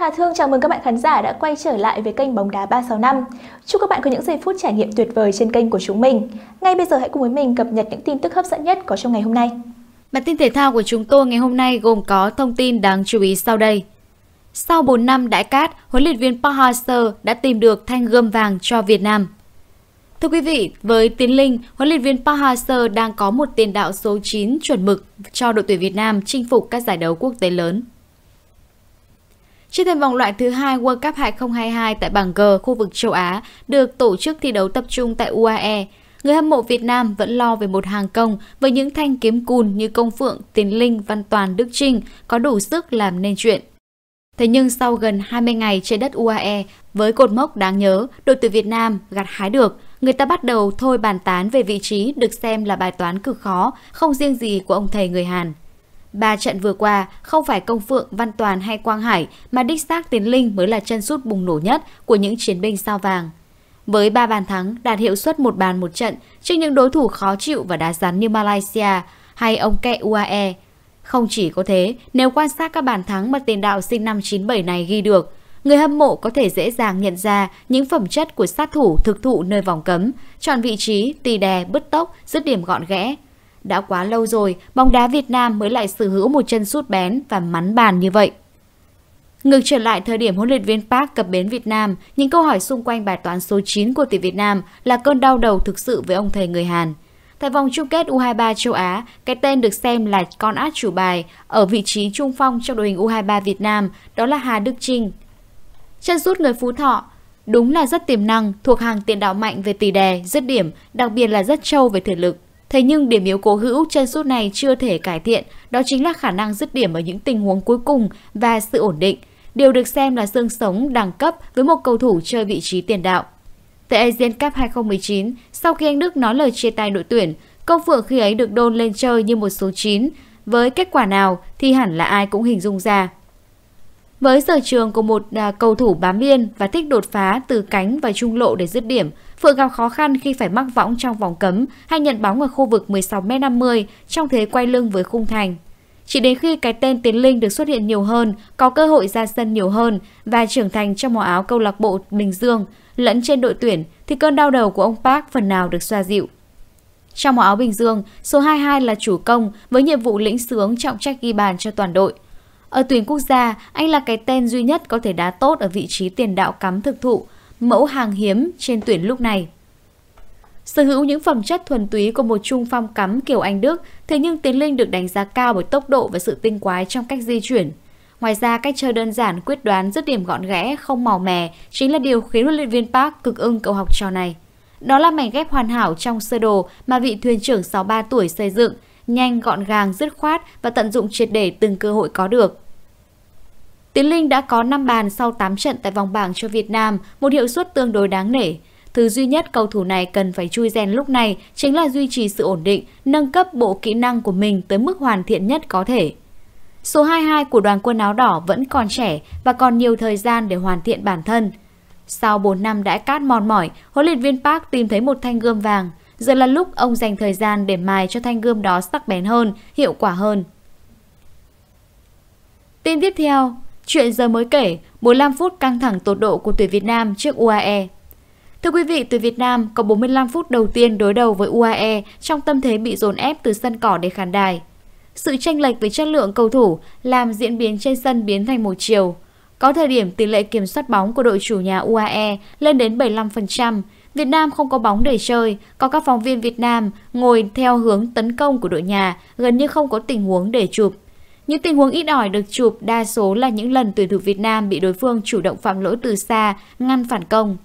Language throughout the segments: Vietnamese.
Hà Thương chào mừng các bạn khán giả đã quay trở lại với kênh Bóng đá 365. Chúc các bạn có những giây phút trải nghiệm tuyệt vời trên kênh của chúng mình. Ngay bây giờ hãy cùng với mình cập nhật những tin tức hấp dẫn nhất có trong ngày hôm nay. Bản tin thể thao của chúng tôi ngày hôm nay gồm có thông tin đáng chú ý sau đây. Sau 4 năm đãi cát, huấn luyện viên Park Hang-seo đã tìm được thanh gươm vàng cho Việt Nam. Thưa quý vị, với Tiến Linh, huấn luyện viên Park Hang-seo đang có một tiền đạo số 9 chuẩn mực cho đội tuyển Việt Nam chinh phục các giải đấu quốc tế lớn. Trên thêm vòng loại thứ hai World Cup 2022 tại bảng G khu vực châu Á được tổ chức thi đấu tập trung tại UAE, người hâm mộ Việt Nam vẫn lo về một hàng công với những thanh kiếm cùn như Công Phượng, Tiến Linh, Văn Toàn, Đức Trinh có đủ sức làm nên chuyện. Thế nhưng sau gần 20 ngày trên đất UAE, với cột mốc đáng nhớ, đội tuyển Việt Nam gặt hái được, người ta bắt đầu thôi bàn tán về vị trí được xem là bài toán cực khó, không riêng gì của ông thầy người Hàn. Ba trận vừa qua, không phải Công Phượng, Văn Toàn hay Quang Hải mà đích xác Tiến Linh mới là chân sút bùng nổ nhất của những chiến binh sao vàng. Với 3 bàn thắng, đạt hiệu suất một bàn một trận trước những đối thủ khó chịu và đá rắn như Malaysia hay ông kẹ UAE. Không chỉ có thế, nếu quan sát các bàn thắng mà tiền đạo sinh năm 97 này ghi được, người hâm mộ có thể dễ dàng nhận ra những phẩm chất của sát thủ thực thụ nơi vòng cấm, chọn vị trí, tì đè, bứt tốc, dứt điểm gọn ghẽ, đã quá lâu rồi, bóng đá Việt Nam mới lại sở hữu một chân sút bén và mắn bàn như vậy. Ngược trở lại thời điểm huấn luyện viên Park cập bến Việt Nam, những câu hỏi xung quanh bài toán số 9 của tuyển Việt Nam là cơn đau đầu thực sự với ông thầy người Hàn. Tại vòng chung kết U23 châu Á, cái tên được xem là con át chủ bài ở vị trí trung phong trong đội hình U23 Việt Nam đó là Hà Đức Trinh. Chân sút người Phú Thọ đúng là rất tiềm năng, thuộc hàng tiền đạo mạnh về tỷ đè, dứt điểm, đặc biệt là rất trâu về thể lực. Thế nhưng điểm yếu cố hữu chân sút này chưa thể cải thiện, đó chính là khả năng dứt điểm ở những tình huống cuối cùng và sự ổn định. Điều được xem là xương sống đẳng cấp với một cầu thủ chơi vị trí tiền đạo. Tại Asian Cup 2019, sau khi anh Đức nói lời chia tay đội tuyển, Công Phượng khi ấy được đôn lên chơi như một số 9. Với kết quả nào thì hẳn là ai cũng hình dung ra. Với sở trường của một à, cầu thủ bám biên và thích đột phá từ cánh và trung lộ để dứt điểm, Phượng gặp khó khăn khi phải mắc võng trong vòng cấm hay nhận bóng ở khu vực 16m50 trong thế quay lưng với khung thành. Chỉ đến khi cái tên Tiến Linh được xuất hiện nhiều hơn, có cơ hội ra sân nhiều hơn và trưởng thành trong màu áo câu lạc bộ Bình Dương lẫn trên đội tuyển thì cơn đau đầu của ông Park phần nào được xoa dịu. Trong màu áo Bình Dương, số 22 là chủ công với nhiệm vụ lĩnh sướng trọng trách ghi bàn cho toàn đội. Ở tuyển quốc gia, anh là cái tên duy nhất có thể đá tốt ở vị trí tiền đạo cắm thực thụ, mẫu hàng hiếm trên tuyển lúc này. Sở hữu những phẩm chất thuần túy của một trung phong cắm kiểu Anh Đức, thế nhưng Tiến Linh được đánh giá cao bởi tốc độ và sự tinh quái trong cách di chuyển. Ngoài ra, cách chơi đơn giản, quyết đoán, dứt điểm gọn ghẽ, không màu mè chính là điều khiến huấn luyện viên Park cực ưng cậu học trò này. Đó là mảnh ghép hoàn hảo trong sơ đồ mà vị thuyền trưởng 63 tuổi xây dựng, nhanh, gọn gàng, dứt khoát và tận dụng triệt để từng cơ hội có được. Tiến Linh đã có 5 bàn sau 8 trận tại vòng bảng cho Việt Nam, một hiệu suất tương đối đáng nể. Thứ duy nhất cầu thủ này cần phải chui rèn lúc này chính là duy trì sự ổn định, nâng cấp bộ kỹ năng của mình tới mức hoàn thiện nhất có thể. Số 22 của đoàn quân áo đỏ vẫn còn trẻ và còn nhiều thời gian để hoàn thiện bản thân. Sau 4 năm đã cát mòn mỏi, huấn luyện viên Park tìm thấy một thanh gươm vàng. Giờ là lúc ông dành thời gian để mài cho thanh gươm đó sắc bén hơn, hiệu quả hơn. Tin tiếp theo, Chuyện giờ mới kể, 45 phút căng thẳng tột độ của tuyển Việt Nam trước UAE. Thưa quý vị, tuyển Việt Nam có 45 phút đầu tiên đối đầu với UAE trong tâm thế bị dồn ép từ sân cỏ đến khán đài. Sự tranh lệch về chất lượng cầu thủ làm diễn biến trên sân biến thành một chiều. Có thời điểm tỷ lệ kiểm soát bóng của đội chủ nhà UAE lên đến 75%, Việt Nam không có bóng để chơi, có các phóng viên Việt Nam ngồi theo hướng tấn công của đội nhà, gần như không có tình huống để chụp. Những tình huống ít ỏi được chụp đa số là những lần tuyển thủ Việt Nam bị đối phương chủ động phạm lỗi từ xa, ngăn phản công.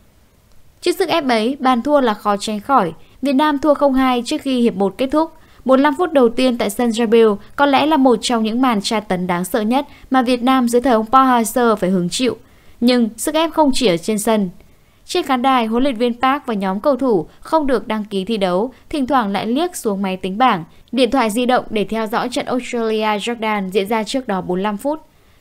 Trước sức ép ấy, bàn thua là khó tránh khỏi. Việt Nam thua 0-2 trước khi hiệp 1 kết thúc. 45 phút đầu tiên tại sân Jabil có lẽ là một trong những màn tra tấn đáng sợ nhất mà Việt Nam dưới thời ông Park Hang-seo phải hứng chịu. Nhưng sức ép không chỉ ở trên sân. Trên khán đài, huấn luyện viên Park và nhóm cầu thủ không được đăng ký thi đấu, thỉnh thoảng lại liếc xuống máy tính bảng, điện thoại di động để theo dõi trận Australia-Jordan diễn ra trước đó 45 phút.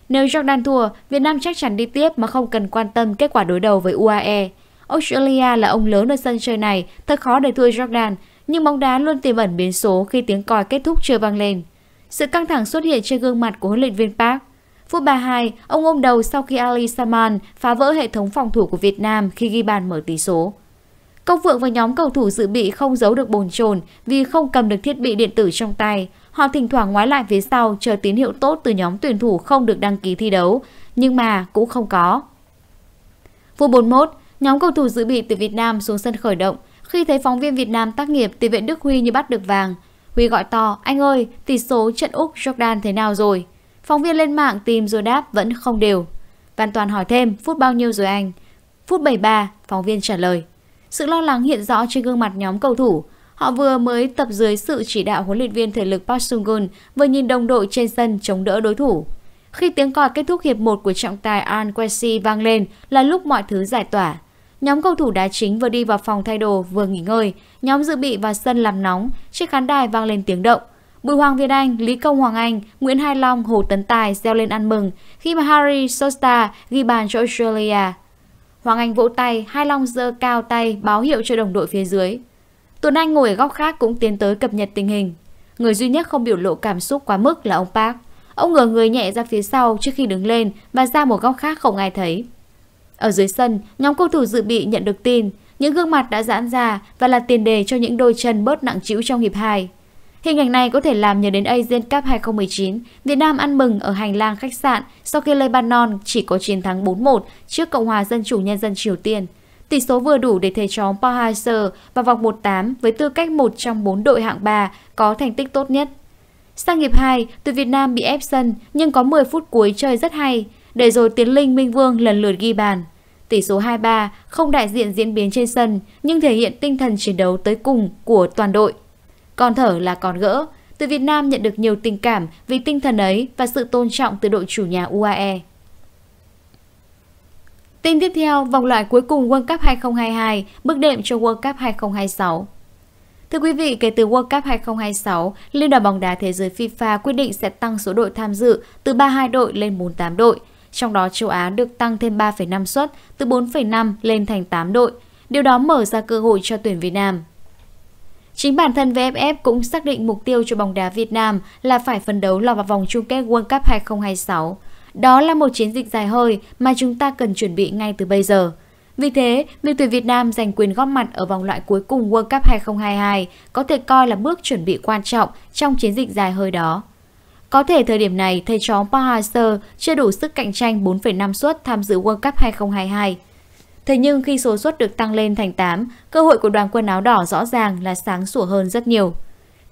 Nếu Jordan thua, Việt Nam chắc chắn đi tiếp mà không cần quan tâm kết quả đối đầu với UAE. Australia là ông lớn ở sân chơi này, thật khó để thua Jordan, nhưng bóng đá luôn tiềm ẩn biến số khi tiếng còi kết thúc chưa vang lên. Sự căng thẳng xuất hiện trên gương mặt của huấn luyện viên Park. Phút 32, ông ôm đầu sau khi Ali Saman phá vỡ hệ thống phòng thủ của Việt Nam khi ghi bàn mở tỷ số. Công Phượng và nhóm cầu thủ dự bị không giấu được bồn chồn vì không cầm được thiết bị điện tử trong tay. Họ thỉnh thoảng ngoái lại phía sau chờ tín hiệu tốt từ nhóm tuyển thủ không được đăng ký thi đấu, nhưng mà cũng không có. Phút 41, nhóm cầu thủ dự bị từ Việt Nam xuống sân khởi động. Khi thấy phóng viên Việt Nam tác nghiệp, tiền vệ Đức Huy như bắt được vàng. Huy gọi to, anh ơi, tỷ số trận Úc Jordan thế nào rồi? Phóng viên lên mạng tìm rồi đáp vẫn không đều. Văn Toàn hỏi thêm, phút bao nhiêu rồi anh? Phút 73, phóng viên trả lời. Sự lo lắng hiện rõ trên gương mặt nhóm cầu thủ. Họ vừa mới tập dưới sự chỉ đạo huấn luyện viên thể lực Park Sung-gun vừa nhìn đồng đội trên sân chống đỡ đối thủ. Khi tiếng còi kết thúc hiệp 1 của trọng tài An Quesi vang lên là lúc mọi thứ giải tỏa. Nhóm cầu thủ đá chính vừa đi vào phòng thay đồ vừa nghỉ ngơi, nhóm dự bị vào sân làm nóng, chiếc khán đài vang lên tiếng động. Bùi Hoàng Việt Anh, Lý Công Hoàng Anh, Nguyễn Hai Long, Hồ Tấn Tài reo lên ăn mừng khi mà Harry Sosta ghi bàn cho Australia. Hoàng Anh vỗ tay, Hai Long giơ cao tay báo hiệu cho đồng đội phía dưới. Tuấn Anh ngồi ở góc khác cũng tiến tới cập nhật tình hình. Người duy nhất không biểu lộ cảm xúc quá mức là ông Park. Ông ngửa người nhẹ ra phía sau trước khi đứng lên và ra một góc khác không ai thấy. Ở dưới sân, nhóm cầu thủ dự bị nhận được tin, những gương mặt đã giãn ra và là tiền đề cho những đôi chân bớt nặng trĩu trong hiệp 2. Hình ảnh này có thể làm nhớ đến Asian Cup 2019, Việt Nam ăn mừng ở hành lang khách sạn sau khi Lebanon chỉ có chiến thắng 4-1 trước Cộng hòa Dân chủ Nhân dân Triều Tiên. Tỷ số vừa đủ để thầy trò Park Hang-seo vào vòng 1-8 với tư cách một trong bốn đội hạng 3 có thành tích tốt nhất. Sang hiệp 2, tuyển Việt Nam bị ép sân nhưng có 10 phút cuối chơi rất hay, để rồi Tiến Linh Minh Vương lần lượt ghi bàn. Tỷ số 2-3 không đại diện diễn biến trên sân nhưng thể hiện tinh thần chiến đấu tới cùng của toàn đội. Còn thở là còn gỡ, từ Việt Nam nhận được nhiều tình cảm vì tinh thần ấy và sự tôn trọng từ đội chủ nhà UAE. Tin tiếp theo, vòng loại cuối cùng World Cup 2022, bước đệm cho World Cup 2026. Thưa quý vị, kể từ World Cup 2026, Liên đoàn bóng đá thế giới FIFA quyết định sẽ tăng số đội tham dự từ 32 đội lên 48 đội. Trong đó châu Á được tăng thêm 3,5 suất, từ 4,5 lên thành 8 đội. Điều đó mở ra cơ hội cho tuyển Việt Nam. Chính bản thân VFF cũng xác định mục tiêu cho bóng đá Việt Nam là phải phấn đấu lọt vào vòng chung kết World Cup 2026. Đó là một chiến dịch dài hơi mà chúng ta cần chuẩn bị ngay từ bây giờ. Vì thế, việc tuyển Việt Nam giành quyền góp mặt ở vòng loại cuối cùng World Cup 2022 có thể coi là bước chuẩn bị quan trọng trong chiến dịch dài hơi đó. Có thể thời điểm này, thầy trò Park Hang-seo chưa đủ sức cạnh tranh 4,5 suất tham dự World Cup 2022. Thế nhưng khi số suất được tăng lên thành 8, cơ hội của đoàn quân áo đỏ rõ ràng là sáng sủa hơn rất nhiều.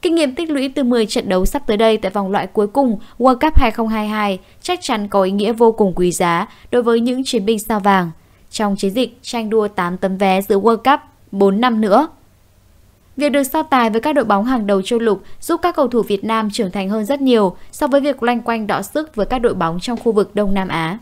Kinh nghiệm tích lũy từ 10 trận đấu sắp tới đây tại vòng loại cuối cùng World Cup 2022 chắc chắn có ý nghĩa vô cùng quý giá đối với những chiến binh sao vàng. Trong chiến dịch tranh đua 8 tấm vé giữa World Cup 4 năm nữa. Việc được so tài với các đội bóng hàng đầu châu lục giúp các cầu thủ Việt Nam trưởng thành hơn rất nhiều so với việc loanh quanh đọ sức với các đội bóng trong khu vực Đông Nam Á.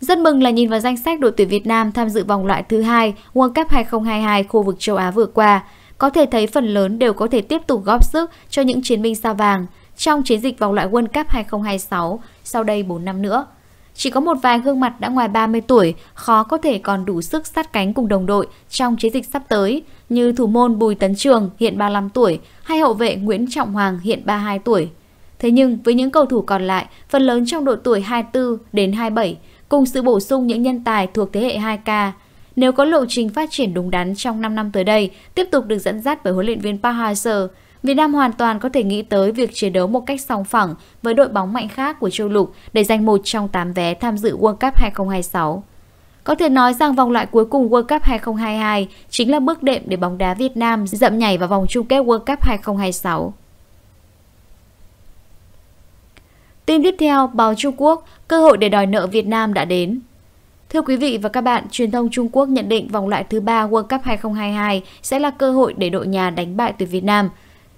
Rất mừng là nhìn vào danh sách đội tuyển Việt Nam tham dự vòng loại thứ hai World Cup 2022 khu vực châu Á vừa qua, có thể thấy phần lớn đều có thể tiếp tục góp sức cho những chiến binh sao vàng trong chiến dịch vòng loại World Cup 2026 sau đây 4 năm nữa. Chỉ có một vài gương mặt đã ngoài 30 tuổi khó có thể còn đủ sức sát cánh cùng đồng đội trong chiến dịch sắp tới như thủ môn Bùi Tấn Trường hiện 35 tuổi hay hậu vệ Nguyễn Trọng Hoàng hiện 32 tuổi. Thế nhưng với những cầu thủ còn lại, phần lớn trong độ tuổi 24 đến 27 cùng sự bổ sung những nhân tài thuộc thế hệ 2K. Nếu có lộ trình phát triển đúng đắn trong 5 năm tới đây, tiếp tục được dẫn dắt bởi huấn luyện viên Park Hang-seo, Việt Nam hoàn toàn có thể nghĩ tới việc chiến đấu một cách song phẳng với đội bóng mạnh khác của châu lục để giành một trong 8 vé tham dự World Cup 2026. Có thể nói rằng vòng loại cuối cùng World Cup 2022 chính là bước đệm để bóng đá Việt Nam dậm nhảy vào vòng chung kết World Cup 2026. Tin tiếp theo, báo Trung Quốc, cơ hội để đòi nợ Việt Nam đã đến. Thưa quý vị và các bạn, truyền thông Trung Quốc nhận định vòng loại thứ ba World Cup 2022 sẽ là cơ hội để đội nhà đánh bại tuyển Việt Nam,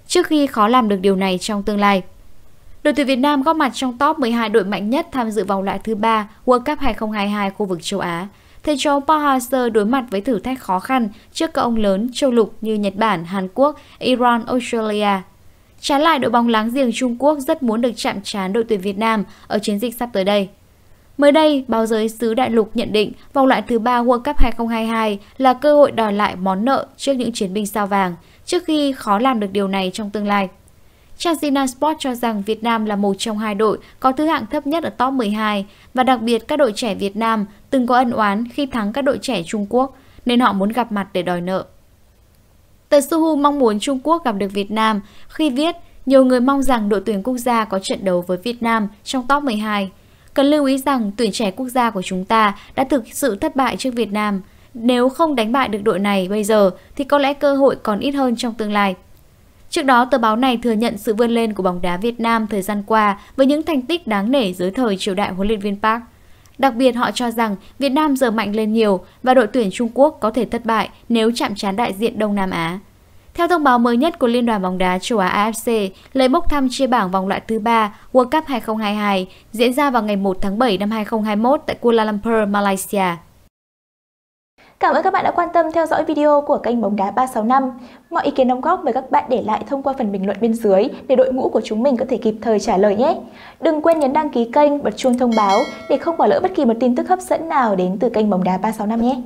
trước khi khó làm được điều này trong tương lai. Đội tuyển Việt Nam góp mặt trong top 12 đội mạnh nhất tham dự vòng loại thứ ba World Cup 2022 khu vực châu Á. Thầy trò Park Hang-seo đối mặt với thử thách khó khăn trước các ông lớn châu lục như Nhật Bản, Hàn Quốc, Iran, Australia. Trái lại, đội bóng láng giềng Trung Quốc rất muốn được chạm trán đội tuyển Việt Nam ở chiến dịch sắp tới đây. Mới đây, báo giới xứ đại lục nhận định vòng loại thứ ba World Cup 2022 là cơ hội đòi lại món nợ trước những chiến binh sao vàng, trước khi khó làm được điều này trong tương lai. Trang Sport cho rằng Việt Nam là một trong hai đội có thứ hạng thấp nhất ở top 12 và đặc biệt các đội trẻ Việt Nam từng có ân oán khi thắng các đội trẻ Trung Quốc nên họ muốn gặp mặt để đòi nợ. Tờ Suhu mong muốn Trung Quốc gặp được Việt Nam khi viết nhiều người mong rằng đội tuyển quốc gia có trận đấu với Việt Nam trong top 12. Cần lưu ý rằng tuyển trẻ quốc gia của chúng ta đã thực sự thất bại trước Việt Nam. Nếu không đánh bại được đội này bây giờ thì có lẽ cơ hội còn ít hơn trong tương lai. Trước đó, tờ báo này thừa nhận sự vươn lên của bóng đá Việt Nam thời gian qua với những thành tích đáng nể dưới thời triều đại huấn luyện viên Park. Đặc biệt họ cho rằng Việt Nam giờ mạnh lên nhiều và đội tuyển Trung Quốc có thể thất bại nếu chạm trán đại diện Đông Nam Á. Theo thông báo mới nhất của Liên đoàn bóng đá châu Á AFC, lấy bốc thăm chia bảng vòng loại thứ 3 World Cup 2022 diễn ra vào ngày 1 tháng 7 năm 2021 tại Kuala Lumpur, Malaysia. Cảm ơn các bạn đã quan tâm theo dõi video của kênh Bóng đá 365. Mọi ý kiến đóng góp mời các bạn để lại thông qua phần bình luận bên dưới để đội ngũ của chúng mình có thể kịp thời trả lời nhé. Đừng quên nhấn đăng ký kênh, bật chuông thông báo để không bỏ lỡ bất kỳ một tin tức hấp dẫn nào đến từ kênh Bóng đá 365 nhé.